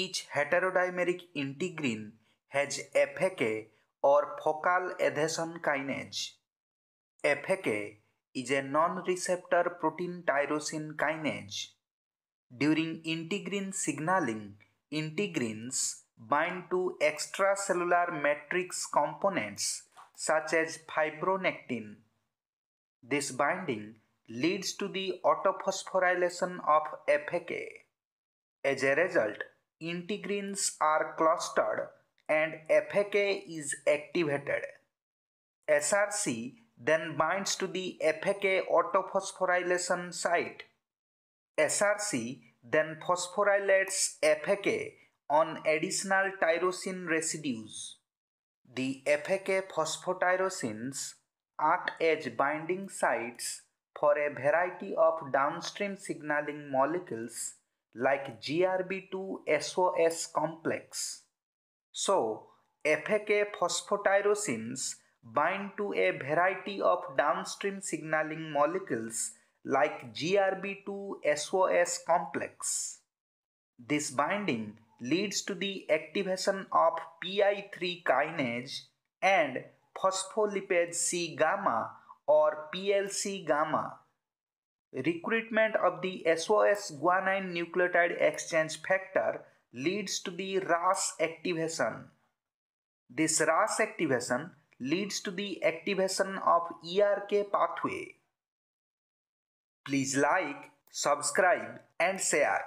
each heterodimeric integrin has FAK or focal adhesion kinase. FAK is a non-receptor protein tyrosine kinase. During integrin signaling, integrins bind to extracellular matrix components such as fibronectin. This binding leads to the autophosphorylation of FAK. As a result, integrins are clustered and FAK is activated. SRC then binds to the FAK autophosphorylation site. SRC then phosphorylates FAK on additional tyrosine residues. The FAK phosphotyrosines act as binding sites for a variety of downstream signaling molecules like GRB2 SOS complex. So, FAK phosphotyrosines bind to a variety of downstream signaling molecules like GRB2 SOS complex. This binding leads to the activation of PI3 kinase and phospholipase C gamma or PLC gamma. Recruitment of the SOS guanine nucleotide exchange factor leads to the RAS activation. This RAS activation leads to the activation of ERK pathway. Please like, subscribe and share.